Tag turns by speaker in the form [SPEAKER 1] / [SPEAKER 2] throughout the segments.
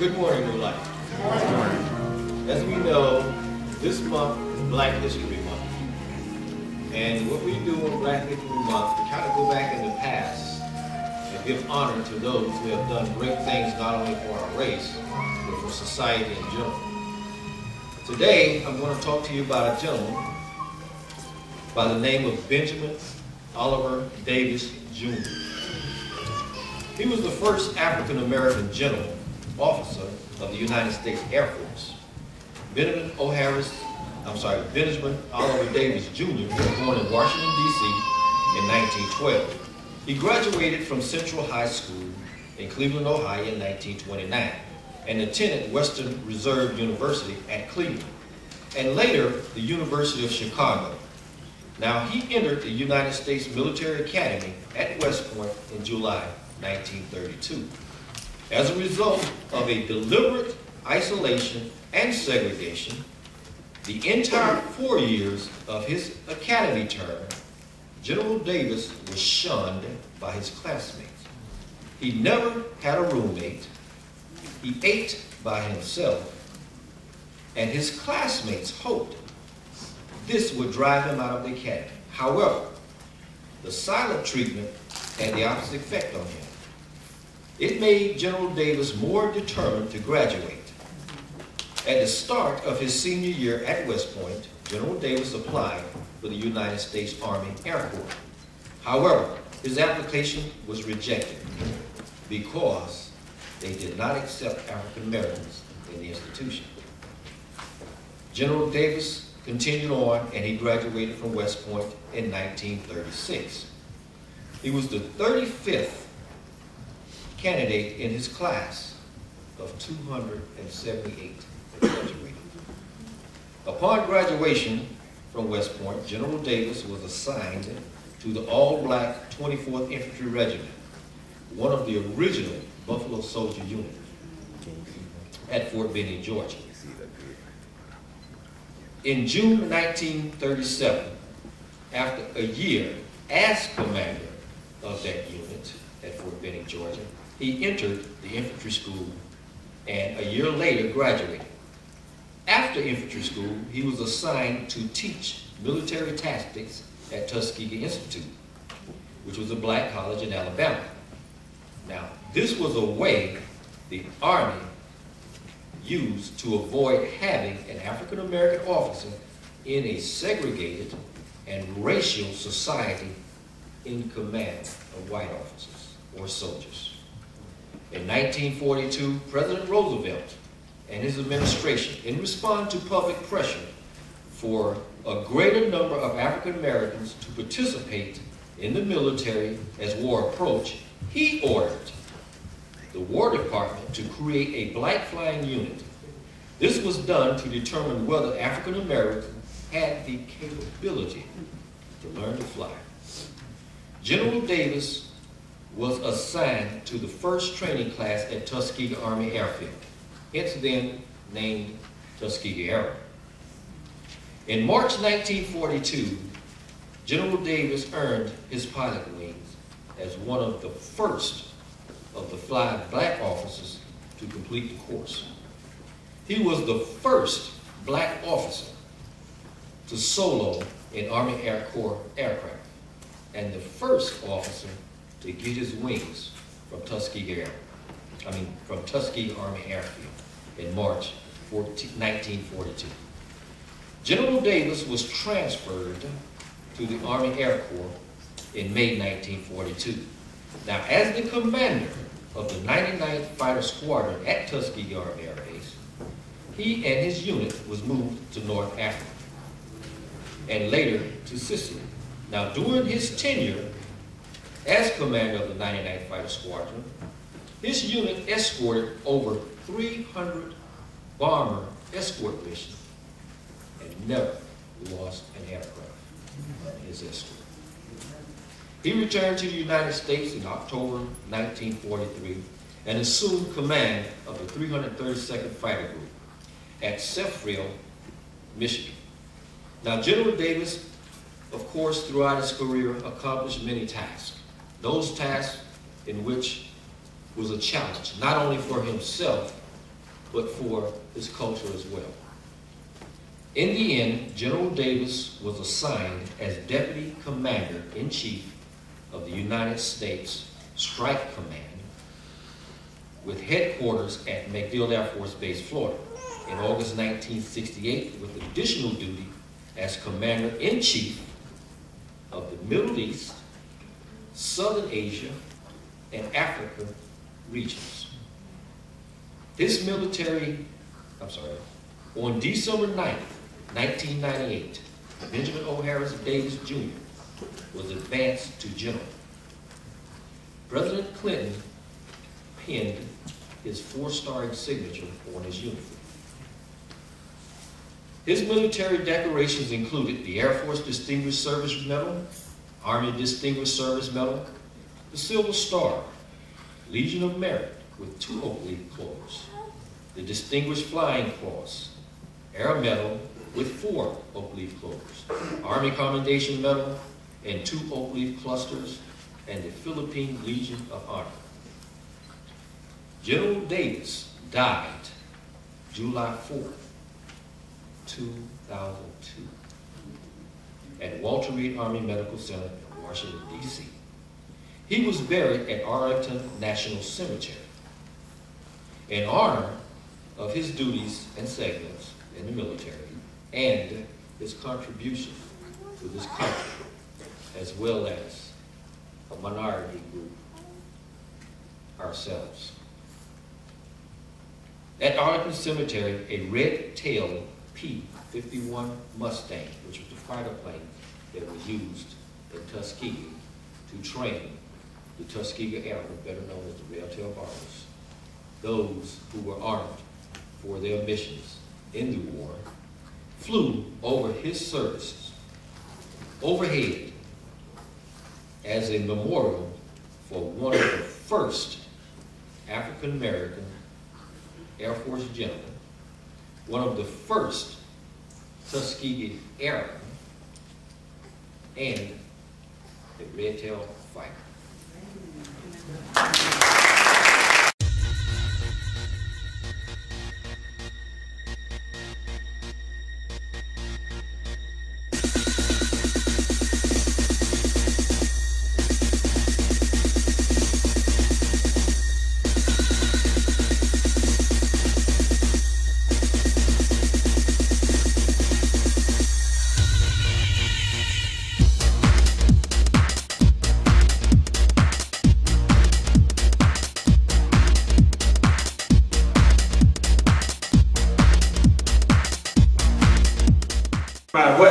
[SPEAKER 1] Good morning, New Life. As we know, this month is Black History Month. And what we do in Black History Month, we kind of go back in the past and give honor to those who have done great things not only for our race, but for society in general. Today, I'm going to talk to you about a gentleman by the name of Benjamin Oliver Davis Jr. He was the first African-American general officer of the United States Air Force. Benjamin O'Harris, I'm sorry, Benjamin Oliver Davis Jr. was born in Washington, D.C. in 1912. He graduated from Central High School in Cleveland, Ohio in 1929 and attended Western Reserve University at Cleveland and later the University of Chicago. Now, he entered the United States Military Academy at West Point in July 1932. As a result of a deliberate isolation and segregation, the entire four years of his academy term, General Davis was shunned by his classmates. He never had a roommate. He ate by himself. And his classmates hoped this would drive him out of the academy. However, the silent treatment had the opposite effect on him. It made General Davis more determined to graduate. At the start of his senior year at West Point, General Davis applied for the United States Army Air Corps. However, his application was rejected because they did not accept African Americans in the institution. General Davis continued on and he graduated from West Point in 1936. He was the 35th candidate in his class of 278 graduated. Upon graduation from West Point, General Davis was assigned to the all-black 24th Infantry Regiment, one of the original Buffalo Soldier units at Fort Benning, Georgia. In June 1937, after a year as commander of that unit at Fort Benning, Georgia, he entered the infantry school and a year later graduated. After infantry school, he was assigned to teach military tactics at Tuskegee Institute, which was a black college in Alabama. Now, this was a way the Army used to avoid having an African American officer in a segregated and racial society in command of white officers or soldiers. In 1942, President Roosevelt and his administration, in response to public pressure for a greater number of African Americans to participate in the military as war approached, he ordered the War Department to create a black flying unit. This was done to determine whether African Americans had the capability to learn to fly. General Davis was assigned to the first training class at Tuskegee Army Airfield, hence then named Tuskegee Air. In March 1942, General Davis earned his pilot wings as one of the first of the flying black officers to complete the course. He was the first black officer to solo in Army Air Corps aircraft and the first officer to get his wings from Tuskegee Air, I mean, from Tuskegee Army Airfield in March 14, 1942. General Davis was transferred to the Army Air Corps in May 1942. Now, as the commander of the 99th Fighter Squadron at Tuskegee Army Air Base, he and his unit was moved to North Africa and later to Sicily. Now, during his tenure as commander of the 99th Fighter Squadron, his unit escorted over 300 bomber escort missions and never lost an aircraft on his escort. He returned to the United States in October 1943 and assumed command of the 332nd Fighter Group at Seferill, Michigan. Now, General Davis, of course, throughout his career, accomplished many tasks. Those tasks in which was a challenge, not only for himself, but for his culture as well. In the end, General Davis was assigned as Deputy Commander-in-Chief of the United States Strike Command with headquarters at MacDill Air Force Base, Florida, in August 1968 with additional duty as Commander-in-Chief of the Middle East, Southern Asia, and Africa regions. This military, I'm sorry, on December 9th, 1998, Benjamin O. Harris Davis Jr. was advanced to general. President Clinton pinned his four-star signature on his uniform. His military decorations included the Air Force Distinguished Service Medal, Army Distinguished Service Medal, the Silver Star, Legion of Merit with two oak leaf clovers, the Distinguished Flying Cross, Air Medal with four oak leaf clovers, Army Commendation Medal and two oak leaf clusters, and the Philippine Legion of Honor. General Davis died July 4th, 2002 at Walter Reed Army Medical Center in Washington, D.C. He was buried at Arlington National Cemetery. In honor of his duties and segments in the military and his contribution to this country, as well as a minority group, ourselves. At Arlington Cemetery, a red-tailed P-51 Mustang, which was the fighter plane that was used in Tuskegee to train the Tuskegee Airmen, better known as the Railtail Bombers, those who were armed for their missions in the war, flew over his services, overhead, as a memorial for one of the first African-American Air Force gentlemen, one of the first Tuskegee Airmen, and the red tail fighter.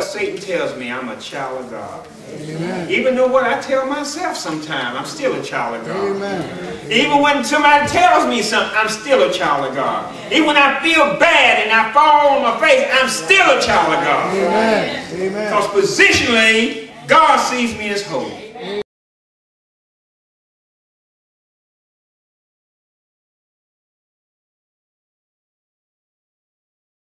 [SPEAKER 2] Satan tells me, I'm a child of God. Amen. Even though what I tell myself sometimes, I'm still a child of God. Amen. Even when somebody tells me something, I'm still a child of God. Even when I feel bad and I fall on my face, I'm still a child of God. Amen. Because positionally, God sees me as holy.